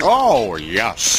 Oh, yes.